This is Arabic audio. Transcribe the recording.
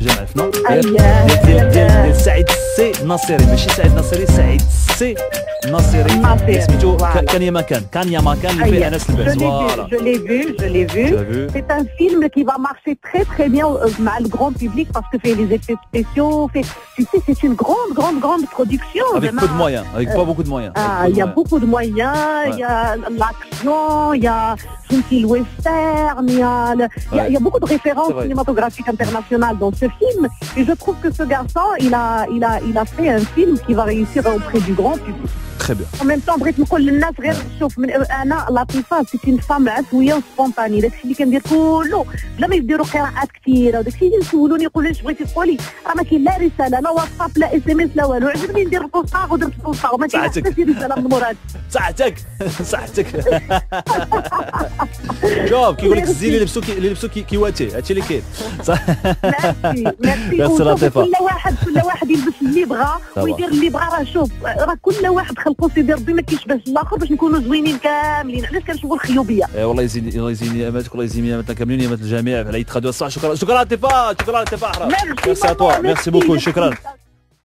في جامع الفنون ديال ديال ديال سعيد سي ناصري. ماشي سعيد ناصري سعيد سي Nasseri, voilà. Kanyamakan, Kanyamakan, fait ah, Je l'ai vu, je l'ai vu. C'est un film qui va marcher très très bien euh, au grand public parce que fait les effets spéciaux, fait, tu sais, c'est une grande, grande, grande production. Avec peu de moyens, avec pas beaucoup de moyens. Euh, ah, il y a beaucoup de moyens, il y a l'action, il y a Suntil Western, il y, a beaucoup de références cinématographiques internationales dans ce film. Et je trouve que ce garçon, il a, il a, il a fait un film qui va réussir auprès du grand public. Très bien. En même temps بغيت نقول للناس غير شوف من أنا لطيفه c'est une femme عفويه و spontanée داكشي اللي كندير كله بلا ما يديروا قراءات كثيره وداكشي اللي يسولوني يقولوا اش بغيتي تقولي راه ما كاين لا رساله لا واتساب لا SMS لا والو عجبني ندير ال costard ودرت ال costard وما كاين. حتى شي رساله من مورا صحتك صحتك شوف كيقول لك الزين اللي لبسو اللي لبسو كي- كيواتي هادشي اللي كاين merci merci. كل واحد كل واحد يلبس اللي بغا. ويدير اللي بغا راه شوف. راه كل واحد خلقو سيدي ربي ما كيشبهش الآخر باش نكونوا زوينين كاملين. علاش كنشوفوا الخيوبية؟ إيه والله يزيد الله يزيد نعمتك الله يزيد نعمتنا كاملين نعمت الجميع. على غدوه الصح. شكرا شكرا لطيفه شكرا لطيفه احرام merci. beaucoup. شكرا.